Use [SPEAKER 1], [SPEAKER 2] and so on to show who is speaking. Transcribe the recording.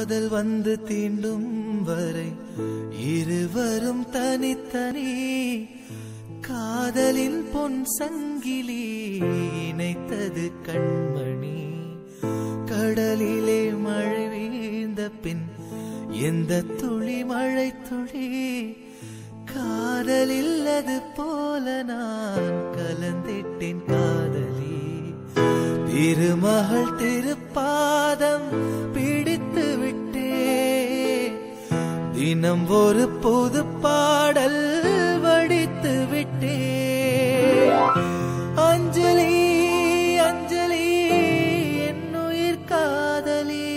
[SPEAKER 1] காதல் வந்து தீண்டும் வரை இருவரும் தனித்தனி. காதலின் பொன் சங்கிலி இணைத்தது கண்மணி. கடலிலே மழை வீழ்ந்த பின் எந்த துளி மழை துளி? காதலில் அது போல நான் கலந்திட்டேன் காதலி. திருமகள் திருப்பாதம் தினம் ஒரு புது பாடல் வடித்து விட்டே. அஞ்சலி அஞ்சலி என்னுயிர் காதலி.